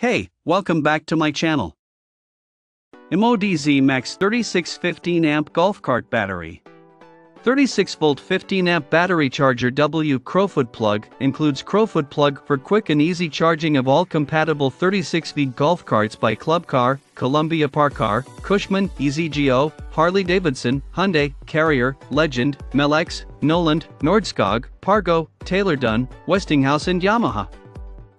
Hey, welcome back to my channel. MODZ Max 36 15 amp golf cart battery. 36 volt 15 amp battery charger W Crowfoot plug includes Crowfoot plug for quick and easy charging of all compatible 36 v golf carts by Club Car, Columbia ParCar, Cushman, EZGO, Harley Davidson, Hyundai, Carrier, Legend, Melex, Noland, Nordskog, Pargo, Taylor Dunn, Westinghouse and Yamaha.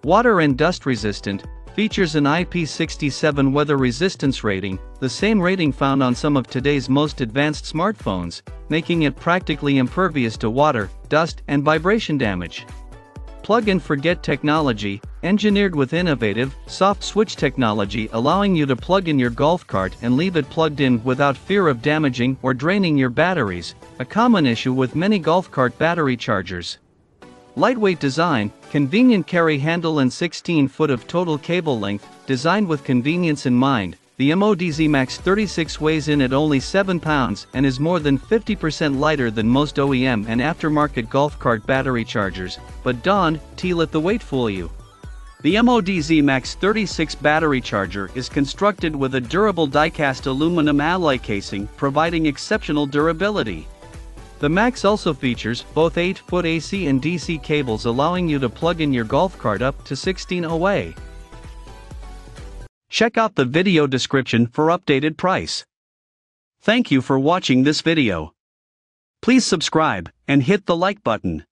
Water and dust resistant, features an IP67 weather resistance rating, the same rating found on some of today's most advanced smartphones, making it practically impervious to water, dust, and vibration damage. Plug and forget technology, engineered with innovative, soft switch technology allowing you to plug in your golf cart and leave it plugged in without fear of damaging or draining your batteries, a common issue with many golf cart battery chargers. Lightweight design, convenient carry handle and 16 foot of total cable length, designed with convenience in mind. The MODZ Max 36 weighs in at only 7 pounds and is more than 50% lighter than most OEM and aftermarket golf cart battery chargers, but don't let the weight fool you. The MODZ Max 36 battery charger is constructed with a durable die-cast aluminum alloy casing providing exceptional durability. The Max also features both 8-foot AC and DC cables allowing you to plug in your golf cart up to 16 away. Check out the video description for updated price. Thank you for watching this video. Please subscribe and hit the like button.